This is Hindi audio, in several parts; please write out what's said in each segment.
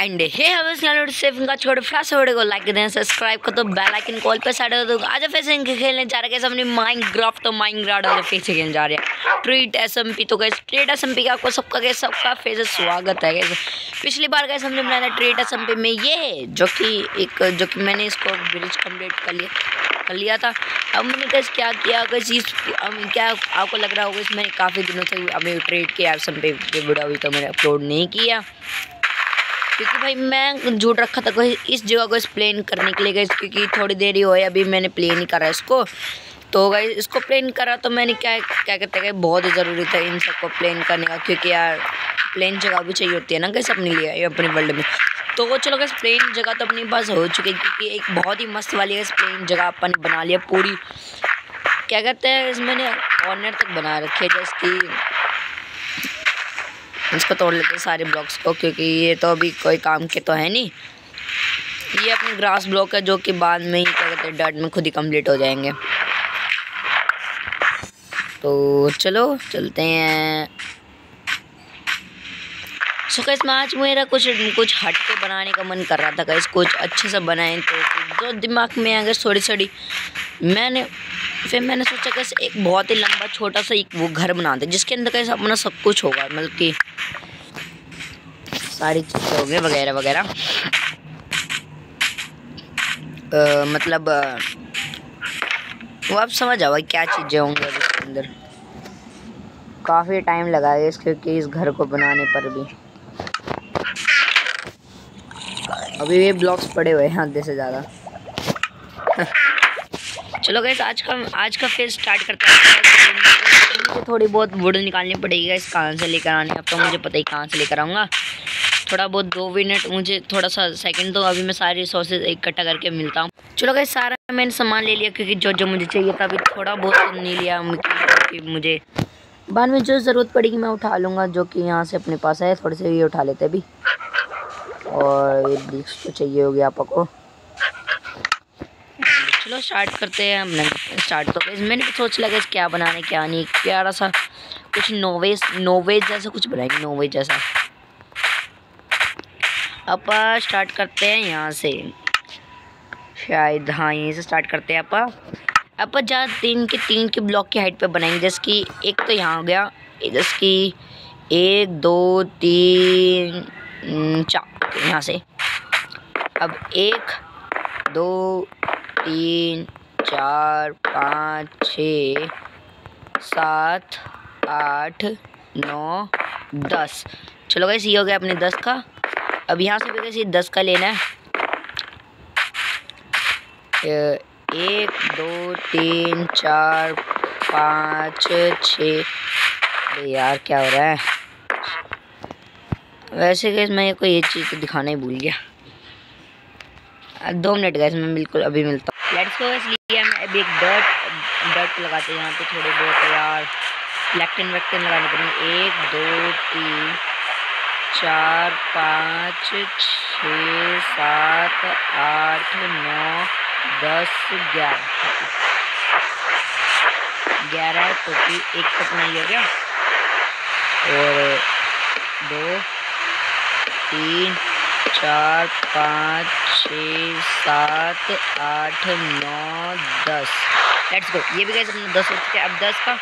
एंड हे हमें सेविंग का छोटे फ्लास वीडियो को लाइक दें सब्सक्राइब कर दो बेल आइकन कॉल पे साइड दो। आज फिर से इनके खेलने जा रहे हैं अपनी माइनक्राफ्ट तो माइनक्राफ्ट आज फिर से खेलने जा रहे हैं। ट्रीट एसएमपी तो गैस ट्रीट एसएमपी का आपको सबका गैस सबका फिर से स्वागत है गैस पिछली बार गैस हमने बनाया था ट्रीट एसएमपी में ये है जो कि एक, जो कि मैंने इसको ब्रिज कंप्लीट कर लिया कर लिया था। अब मैंने कैसे क्या किया कैसे इस क्या, आपको लग रहा होगा इसमें काफ़ी दिनों से अभी ट्रेड के एस एम पे वीडियो अभी तो मैंने अपलोड नहीं किया। क्योंकि भाई मैं झूठ रखा था इस जगह को एक्सप्लेन करने के लिए गई क्योंकि थोड़ी देर ही हो अभी मैंने प्लेन ही करा इसको। तो गई इसको प्लेन करा तो मैंने क्या क्या कहते हैं बहुत ही ज़रूरी था इन सबको प्लेन करने का, क्योंकि यार प्लेन जगह भी चाहिए होती है ना कैसे अपने लिए अपने वर्ल्ड में। तो चलो गैस प्लेन जगह तो अपने पास हो चुकी है, क्योंकि एक बहुत ही मस्त वाली है प्लेन जगह अपन बना लिया पूरी। क्या कहते हैं, इसमें ऑनर तक बना रखे जैसे कि इसको तोड़ लेते हैं सारे ब्लॉक्स को, क्योंकि ये तो अभी कोई काम के तो है नहीं। ये अपने ग्रास ब्लॉक है, जो कि बाद में ही क्या कहते हैं, डर्ट में खुद ही कंप्लीट हो जाएँगे। तो चलो, चलते हैं। सो कैसे मैं आज मेरा कुछ कुछ हट के बनाने का मन कर रहा था कैसे कुछ अच्छे से बनाएँ तो जो दिमाग में अगर थोड़ी थोड़ी मैंने, फिर मैंने सोचा कैसे एक बहुत ही लंबा, छोटा सा एक वो घर बना दे, जिसके अंदर कैसे अपना सब कुछ होगा। मतलब कि सारी चीज़ें हो गई वगैरह। वगैरह मतलब वो आप समझ आओ क्या चीज़ें होंगी इसके अंदर। काफ़ी टाइम लगा है इसके इस घर को बनाने पर भी। अभी ये ब्लॉक्स पड़े हुए हैं आधे से ज़्यादा। चलो गैस आज का आज का फिर स्टार्ट करते हैं। मुझे थोड़ी बहुत वुड निकालनी पड़ेगी इस कहाँ से लेकर आने अब तो मुझे पता ही कहाँ से लेकर आऊँगा। थोड़ा बहुत दो मिनट मुझे थोड़ा सा सेकंड तो अभी मैं सारे रिसोर्सेज इकट्ठा करके मिलता हूँ। चलो गैस सारा मैंने सामान ले लिया क्योंकि जो जो मुझे चाहिए था अभी थोड़ा बहुत तो नहीं लिया मुझे बाद में जो ज़रूरत पड़ेगी मैं उठा लूँगा जो कि यहाँ से अपने पास है थोड़े से ये उठा लेते अभी। और ये डिस्क तो चाहिए होगी आपको। चलो स्टार्ट करते हैं हमने। स्टार्ट तो मैंने भी सोच लगा क्या बनाने, क्या नहीं। प्यारा सा कुछ नोवेज नोवेज जैसा कुछ बनाएँगे नोवेज जैसा। अब स्टार्ट करते हैं यहाँ से। शायद हाँ यहीं से स्टार्ट करते हैं आप अब जहाँ तीन के तीन के ब्लॉक की हाइट पे बनाएँगे। जैसे कि एक तो यहाँ हो गया। जैसे कि एक, दो, तीन चार। यहाँ से। अब एक, दो, तीन, चार, पाँच, छ, सात, आठ, नौ, दस। चलो गैस ये हो गया अपने दस का। अब यहाँ से भी कैसे दस का लेना है। एक, दो, तीन, चार, पाँच, छ। यार, क्या हो रहा है? वैसे गैस मैं कोई ये चीज़ तो दिखाना ही भूल गया। दो मिनट गैस मैं बिल्कुल अभी मिलता हूँ। लेट्स गो इसलिए मैं अभी एक डर्ट डर्ट लगाते हैं यहाँ पे थोड़े बहुत यार। लेफ्टन वेक्टन लगाने पड़ेंगे। एक, दो, तीन, चार, पाँच, छ, सात, आठ, नौ, दस, ग्यारह। ग्यारह टोपी एक तक नहीं हो गया और दो तीन, चार, पाँच, छ, सात, आठ, नौ, दस। लेट्स गो ये भी कैसे अपना दस हो चुके अब दस का,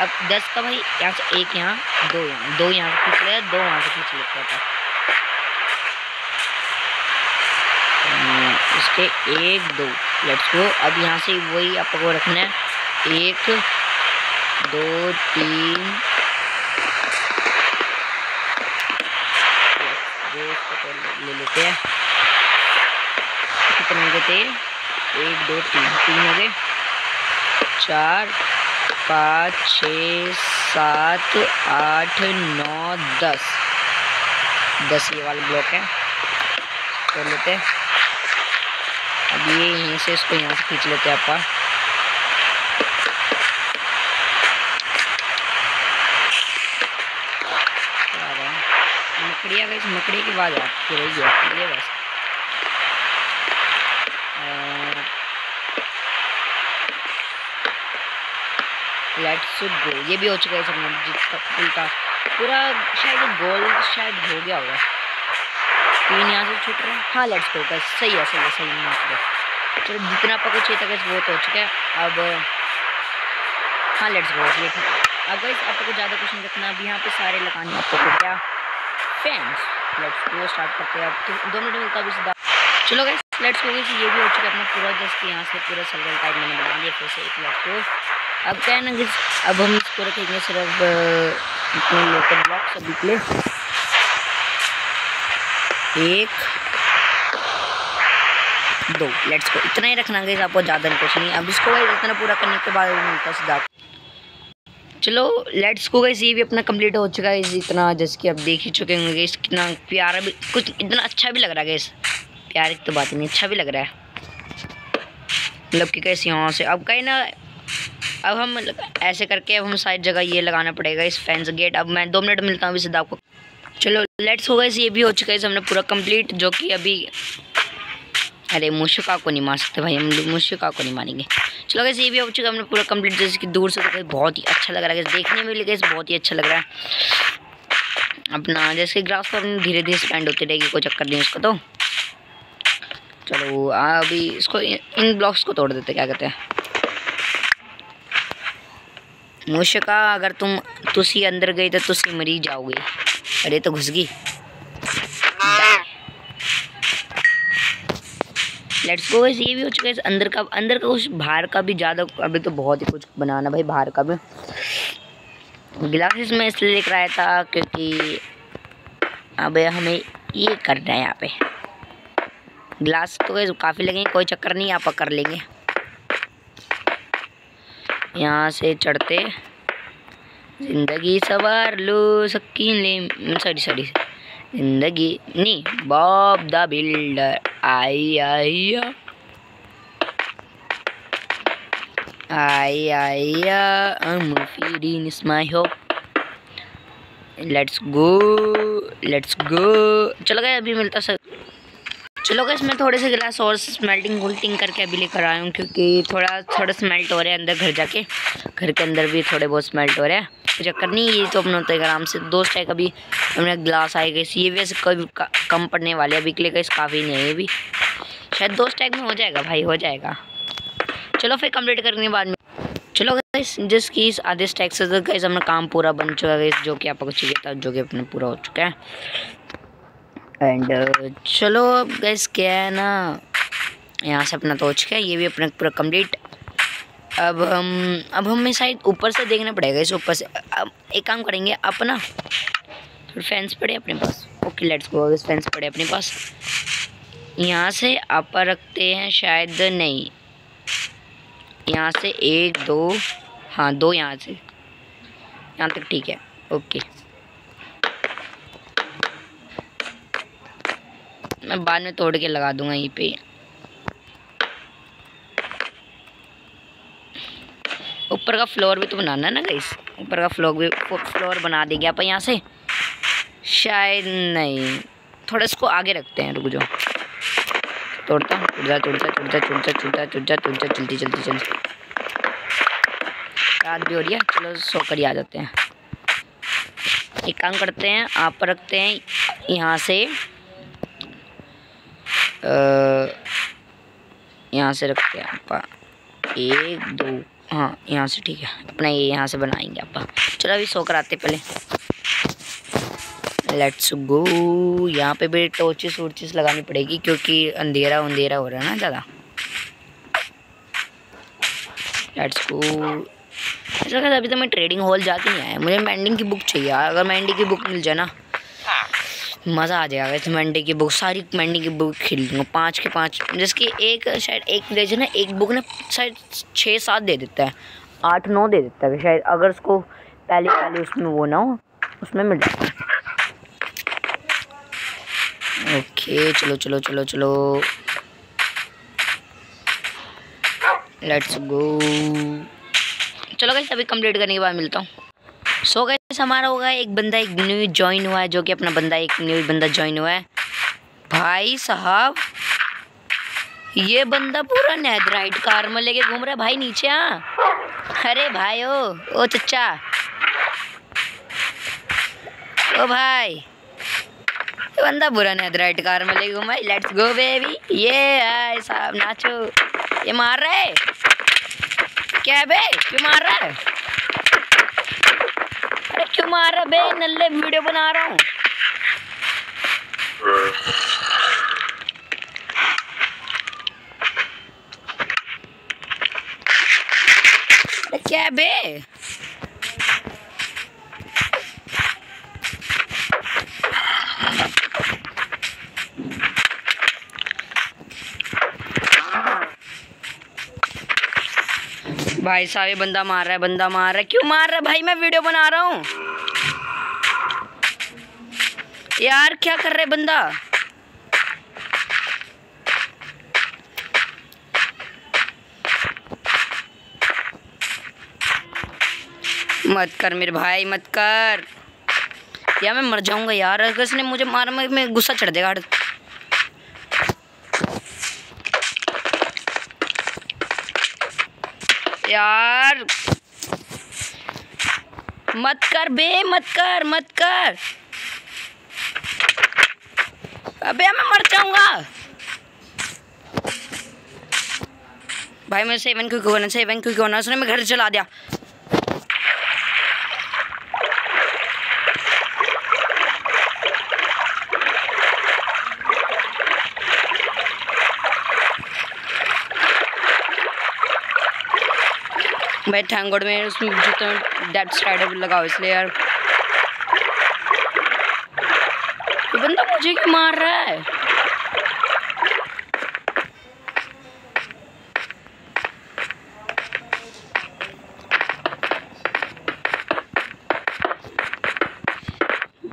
अब दस का भाई, यहाँ से एक यहाँ, दो यहाँ दो यहाँ से खींच लिया, दो वहाँ से खींच लेता था इसके एक, दो। लेट्स गो अब यहाँ से वही आपको रखना है। एक, दो, तीन ले लेते हैं। कितने हो थे एक, दो, तीन। तीन हो गए। चार, पाँच, छ, सात, आठ, नौ, दस। दस ये वाला ब्लॉक है। कर लेते हैं। अब ये यहीं से इसको यहाँ से खींच लेते हैं आप मकड़ी की आवाज़ आती रही है ये बस। लेट्स गो ये भी हो चुका है सब जिसका फुल का पूरा शायद गोल शायद हो गया होगा। तीन यहाँ से छूट रहे हैं। हाँ लेट्स गो गैस सही है सही है सही है चलो, जितना आपको चाहिए था वो तो हो चुका है। अब हाँ लेट्स गो ये ठीक है। अब आपको ज़्यादा कुछ नहीं रखना अब यहाँ पे सारे लगाने आपको क्या फैंस लेट्स गो स्टार्ट करते हैं अब। दो मिनट मिलता भी सीधा। चलो लेट्स गो ये भी हो चुका है अपना पूरा जस्ट यहाँ से पूरा टाइप मैंने बना लिया फिर से एक अब क्या है ना अब हम इसको रखेंगे सिर्फ़ लोकल ब्लॉक सभी के लिए। एक, दो लेट्स को इतना ही रखना गई आपको ज़्यादा कुछ नहीं। अब इसको इतना पूरा करने के बाद मिलता सीधा। चलो लेट्स को गई ये भी अपना कंप्लीट हो चुका है। इतना जैसे कि आप देख ही चुके होंगे इस कितना प्यारा भी, कुछ इतना अच्छा भी लग रहा है इस प्यार की तो बात नहीं अच्छा भी लग रहा है। मतलब कि कैसे यहाँ से अब कहीं ना, अब हम ऐसे करके अब हम सारी जगह ये लगाना पड़ेगा इस फैंस गेट अब मैं दो मिनट मिलता हूँ अभी सीधा आपको। चलो लेट्स हो गए ये भी हो चुका है हमने पूरा कंप्लीट जो कि अभी, अरे मुशिका को नहीं मार सकते भाई, हम मुशिका को नहीं मारेंगे। चलो कैसे ये भी हो चुका हमने पूरा कंप्लीट जैसे कि दूर से तो बहुत ही अच्छा लग रहा है। देखने में भी बहुत ही अच्छा लग रहा है। अपना जैसे ग्रास पर धीरे धीरे स्पेंड होती रहेगी, कोई चक्कर नहीं उसको तो। चलो, अभी इसको इन ब्लॉक्स को तोड़ देते क्या कहते हैं? मुशिका अगर तुम, तुसी अंदर गई तो तुसी मरी जाओगे। अरे तो घुस गई। लेट्स गो ये भी हो चुका है अंदर का अंदर का कुछ, बाहर का भी ज़्यादा, अभी तो बहुत ही कुछ बनाना भाई, बाहर का भी। ग्लासेस में इसलिए लेकर आया था क्योंकि अब हमें ये करना है यहाँ पे। ग्लास तो काफ़ी लगेंगे, कोई चक्कर नहीं, आप कर लेंगे। यहाँ से चढ़ते। ज़िंदगी सवार लो सकीन ले सॉरी सॉरी ज़िंदगी, नहीं Bob the builder I I I I I'm feeding is my hope. Let's go let's go चलो गए अभी मिलता सर। चलो गए इसमें थोड़े से गिलास और स्मेल्टिंग वोल्टिंग करके अभी लेकर आया हूँ, क्योंकि थोड़ा थोड़ा स्मेल्ट हो रहा है अंदर घर जाके। घर के अंदर भी थोड़े बहुत स्मेल्ट हो रहे हैं। चक्कर नहीं, ये तो अपना होता है आराम से दोस्त है, कभी हमने ग्लास आएगा इस ये वैसे कभी कम पड़ने वाले अभी के लिए काफ़ी नहीं है, ये भी। शायद दोस्त टैग में हो जाएगा भाई, हो जाएगा। चलो फिर कंप्लीट करने के बाद में। चलो गाइस जिसकी इस आधे स्टैक से तो गाइस अपना काम पूरा बन चुका है, जो कि आपको चाहिए था जो कि अपना पूरा हो चुका है। एंड चलो अब गैस क्या है ना, यहाँ से अपना तो हो चुका है, ये भी अपना पूरा कंप्लीट अब हम, अब हमें शायद ऊपर से देखना पड़ेगा, इस ऊपर से। अब एक काम करेंगे, अपना फैंस पड़े अपने पास। ओके लेट्स गो इस फैंस पड़े अपने पास। यहाँ से आप रखते हैं शायद नहीं। यहाँ से एक, दो हाँ दो यहाँ से। यहाँ तक ठीक है। ओके मैं बाद में तोड़ के लगा दूँगा यहीं पे। ऊपर का फ्लोर भी तो बनाना है ना गाइस ऊपर का फ्लोर भी, फ्लोर बना देंगे आप यहाँ से। शायद नहीं। थोड़ा इसको आगे रखते हैं, रुक जाओ। तोड़ता टूट तोड़ता टूट टूटता टूटता टूटता टूटता चलती चलती चलती रात भी हो रही है, चलो सोकर ही आ जाते हैं। एक काम करते हैं, आप रखते हैं यहाँ से यहाँ से रखते हैं। आप एक, दो हाँ यहाँ से ठीक है। अपना ये यहाँ से बनाएँगे आप। चलो अभी सो कर आते पहले। लेट्स गो यहाँ पे भी टॉर्चेस वोर्चेस लगानी पड़ेगी क्योंकि अंधेरा अंधेरा हो रहा है ना ज़्यादा। लेट्स गो ऐसा अभी तो मैं ट्रेडिंग हॉल जाके नहीं आया। मुझे मैंडिंग की बुक चाहिए अगर मैंडिंग की बुक मिल जाए ना। मज़ा आ जाएगा। इस मंडी की बुक सारी मंडी की बुक खरीद लूँगा, पाँच के पाँच। जिसकी एक, शायद एक ले ना, एक बुक ना, शायद छः सात दे देता है। आठ, नौ दे देता है। शायद अगर उसको पहले पहले उसमें वो ना हो, उसमें मिल जाता है। ओके, चलो चलो चलो चलो। लेट्स गो चलो भाई सभी कंप्लीट करने के बाद मिलता हूँ। सो गए हमारा होगा एक बंदा एक न्यू ज्वाइन हुआ है, जो कि अपना बंदा एक न्यू बंदा ज्वाइन हुआ है। भाई साहब, ये बंदा पूरा नेदराइट कार में लेके घूम रहा है। भाई नीचे आ। अरे भाई, ओ ओ चचा। ओ भाई, ये बंदा बुरा नहीं राइट कार में ले घुमाई लेट्स गो बेबी ये आए साहब, नाचो। ये मार रहा है। क्या बे? क्यों मार रहा है? मार रहा बे, नल्ले वीडियो बना रहा हूँ। क्या बे? भाई साहब, ये बंदा मार रहा है, बंदा मार रहा है। क्यों मार रहा है? भाई, मैं वीडियो बना रहा हूँ। यार क्या कर रहे बंदा? मत कर मेरे भाई मत कर। या मैं मर जाऊँगा यार अगर इसने मुझे मारा मैं, मैं गुस्सा चढ़ देगा। यार मत कर बे मत कर मत कर। अबे मैं मर जाऊँगा। भाई मैं सेवन क्यों क्यों सेवन क्यों क्यों उसने मैं घर चला दिया। भाई थैंक में उसमें जितना डेट स्टाइड लगाओ इसलिए यार ये बंदा मुझे क्यों मार रहा है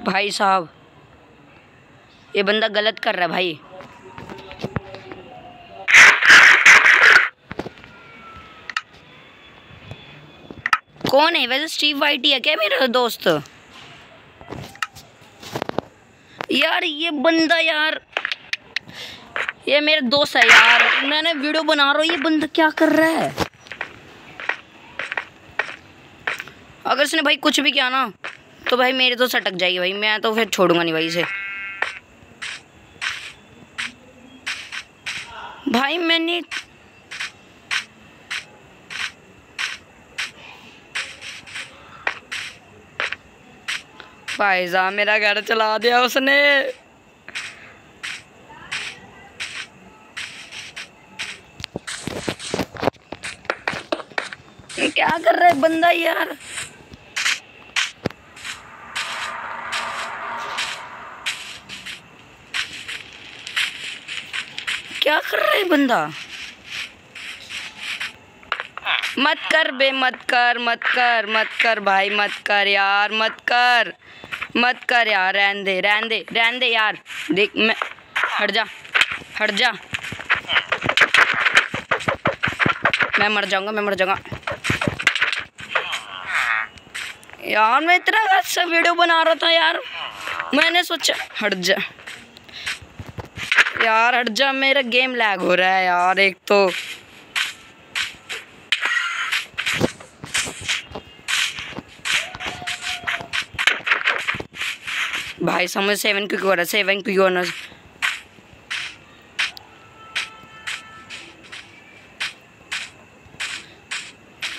भाई साहब, ये बंदा गलत कर रहा है भाई। कौन है? वैसे स्टीव वाइटी है क्या मेरा दोस्त? यार, ये बंदा यार। ये मेरा दोस्त है यार। मैंने वीडियो बना रहा हूँ, ये बंदा क्या कर रहा है? अगर इसने भाई कुछ भी किया ना तो भाई मेरे तो सटक जाएगी भाई। मैं तो फिर छोड़ूँगा नहीं भाई इसे। भाई मैंने भाई साहब, मेरा घर चला दिया उसने। क्या कर रहा है बंदा यार? क्या कर रहा है बंदा? मत कर बे, मत कर मत कर मत कर भाई, मत कर यार, मत कर। मत कर यार, रहन दे रहन दे रहन दे यार। देख, मैं हट जा हट जा। मैं मर जाऊँगा, मैं मर जाऊँगा। यार, मैं इतना अच्छा वीडियो बना रहा था यार। मैंने सोचा, हट जा। यार, हट जा, मेरा गेम लैग हो रहा है यार, एक तो। भाई, समझ सेवन क्यों हो रहा सेवन क्यों हो। रहा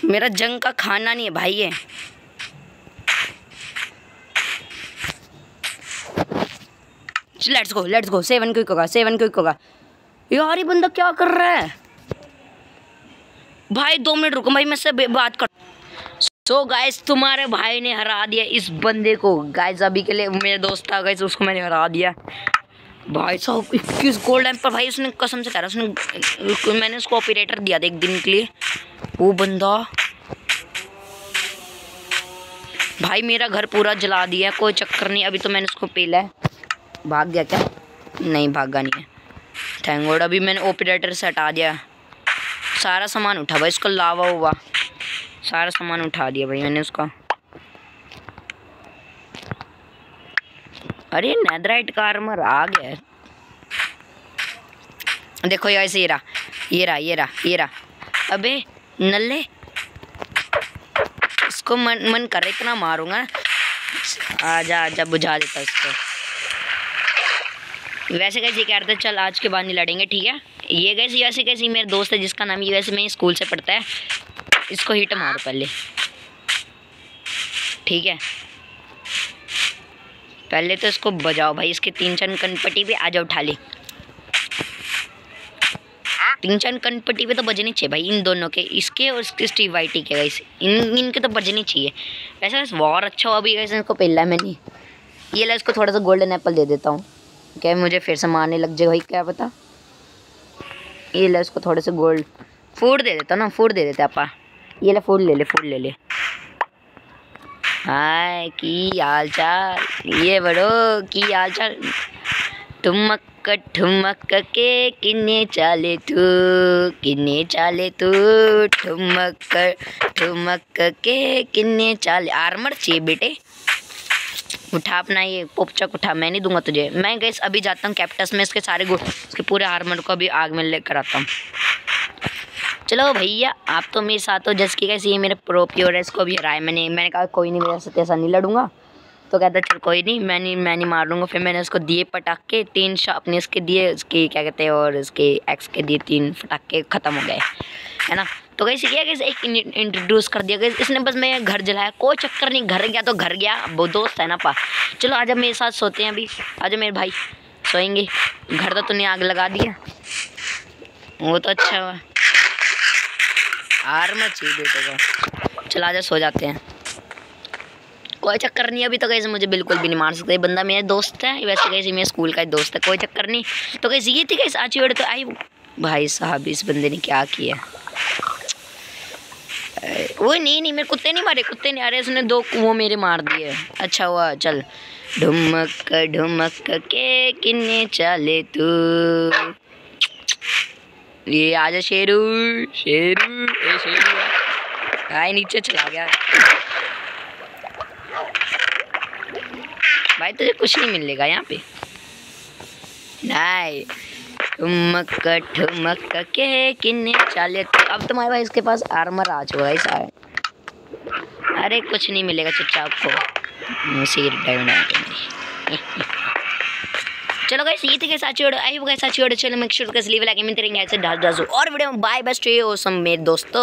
मेरा जंग का खाना नहीं है, भाई ये। Let's go let's go seven quick होगा सेवन क्विक होगा। यार, ये बंदा क्या कर रहा है? भाई, दो मिनट रुको, भाई, मैं से बात कर सो so गाइस तुम्हारे भाई ने हरा दिया इस बंदे को। गाइस अभी के लिए मेरे दोस्त था गाइस उसको मैंने हरा दिया। भाई साहब इक्कीस गोल्ड एम पर भाई उसने कसम से कह रहा उसने मैंने उसको ऑपरेटर दिया था एक दिन के लिए। वो बंदा। भाई, मेरा घर पूरा जला दिया कोई चक्कर नहीं, अभी तो मैंने उसको पेला है। भाग गया क्या? नहीं, भागा नहीं है। थैंक गॉड अभी मैंने ऑपरेटर से हटा दिया। सारा सामान उठा, भाई इसको लावा हुआ। सारा सामान उठा दिया भाई मैंने उसका। अरे नेदराइट का आ गया देखो यार ये रहा ये रहा ये रहा ये रहा। अबे, नल्ले। इसको मन मन कर इतना मारूँगा आजा आजा, बुझा देता इसको। वैसे कैसे, कह रहे चल, आज के बाद नहीं लड़ेंगे, ठीक है? ये कैसी वैसे कैसी मेरे दोस्त है जिसका नाम ये वैसे मैं स्कूल से पढ़ता है। इसको हिट मारो पहले ठीक है? पहले तो इसको बजाओ भाई, इसके तीन चार कनपट्टी पे आ जाओ उठा ले। तीन चार कनपट्टी पे तो बजनी चाहिए भाई इन दोनों के, इसके और इसके स्टीव वाइटी के वैसे इन, इनके तो बजनी चाहिए। वैसे वॉर अच्छा हुआ अभी वैसे इसको पहला मैंने। ये ला इसको थोड़ा सा गोल्डन एप्पल दे देता हूँ। क्या मुझे फिर से मारने लग जाए भाई, क्या पता? ये ला इसको थोड़े से गोल्ड फ़ूड दे देता ना, फ़ूड दे देते आपा। ये ले, फ़ूड ले ले फूल ले ले। हाय, की हाल चाल ये बड़ो, की हाल चाल ठुमक ठुमक के किन्ने चाले तू? किन्ने चाले तू? ठुमक ठुमक के किन्ने चाले? आर्मर चाहिए बेटे। उठा अपना ये पोपचक उठा, मैं नहीं दूँगा तुझे। मैं गैस अभी जाता हूँ कैप्टस में, इसके सारे इसके पूरे आर्मर को अभी आग में लेकर आता हूँ। चलो भैया, आप तो मेरे साथ हो, जस की कैसे ये मेरे प्रो प्योर है, इसको भी हराए। मैंने मैंने कहा, कोई नहीं, मेरे साथ ऐसा नहीं लड़ूँगा। तो कहता, चल, कोई नहीं, मैं नहीं मैं नहीं मार लूँगा फिर मैंने उसको दिए पटाखे, तीन अपने इसके दिए उसके क्या कहते हैं, और उसके एक्स के दिए तीन पटाखे, ख़त्म हो गए, है ना? तो कैसे किया, कैसे एक इंट्रोड्यूस कर दिया गया इसने बस मैं घर जलाया, कोई चक्कर नहीं, घर गया तो घर गया वो दोस्त है ना पा। चलो, आज मेरे साथ सोते हैं अभी, आज मेरे भाई सोएँगे, घर तो तूने आग लगा दिया, वो तो अच्छा हुआ। आर्मर चाहिए बेटे को चला जा, सो जाते हैं। कोई चक्कर नहीं, अभी तो कैसे मुझे बिल्कुल भी नहीं मार सकते। बंदा मेरा दोस्त है, वैसे कैसे मेरे स्कूल का दोस्त है, कोई चक्कर नहीं। तो कैसे ये थी कैसे आची बड़े तो आई भाई साहब, इस बंदे ने क्या किया? वो नहीं नहीं, मेरे कुत्ते नहीं मारे, कुत्ते नहीं, अरे, उसने दो वो मेरे मार दिए। अच्छा हुआ, चल। ढुमक ढुमक के किन्ने चले तू? ये आजा शेरू शेरू, ए, शेरू आए, नीचे चला गया। भाई, तुझे कुछ नहीं मिलेगा यहाँ पे। नहीं। ठुमक ठुमक के किन्ने चाले अब तुम्हारे भाई इसके पास आर्मर आ चुका है सारे अरे, कुछ नहीं मिलेगा चुपचाप को। सिर डाउन चलो गाइस ये थे कैसे अच्छी वीडियो आई वो कैसे अच्छी वीडियो चलो make sure guys leave like मिलते रहेंगे ऐसे डाल दो और वीडियो बाय बेस्ट स्टे सब मेरे दोस्तों।